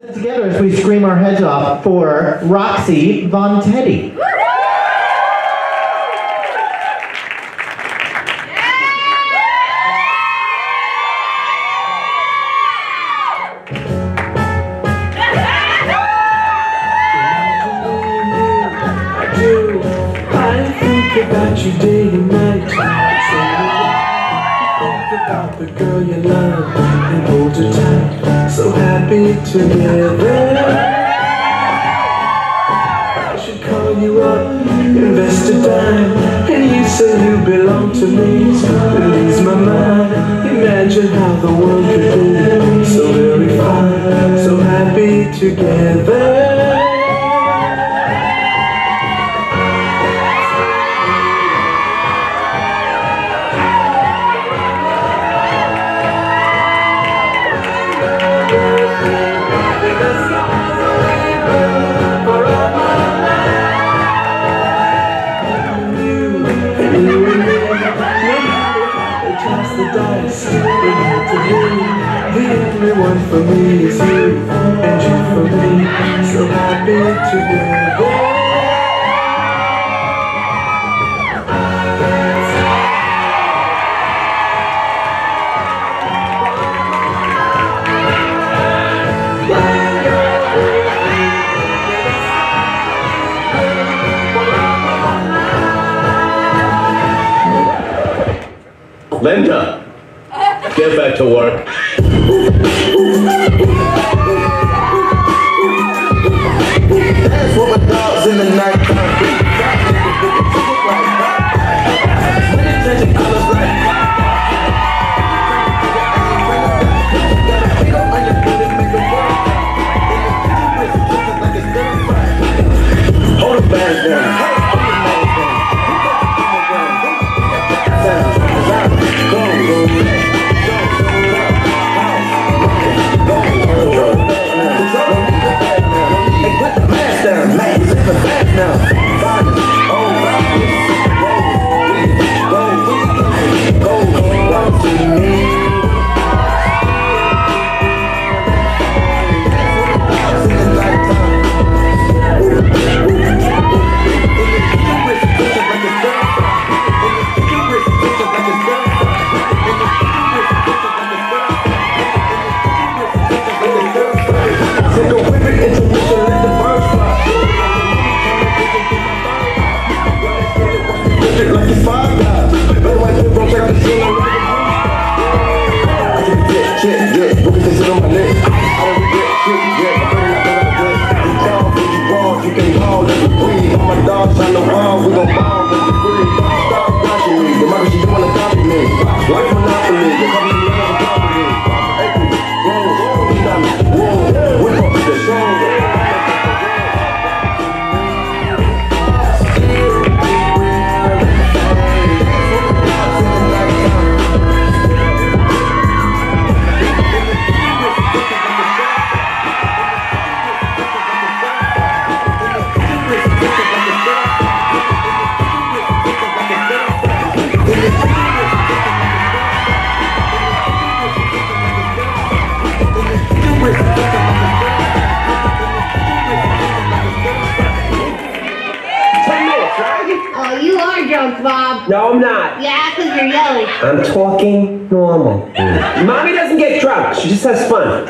Together as we scream our heads off for Roxy Von Teddy. The girl you love and hold her tight. Happy together. I should call you up, invest a dime, and you say you belong to me. Release my mind. Imagine how the world could be so very fine, so happy together. Only one for me is you, and you for me. So happy together. Linda, get back to work. Me. You drunk, Bob. No, I'm not. Yeah, because you're yelling. I'm talking normal. Mommy doesn't get drunk. She just has fun.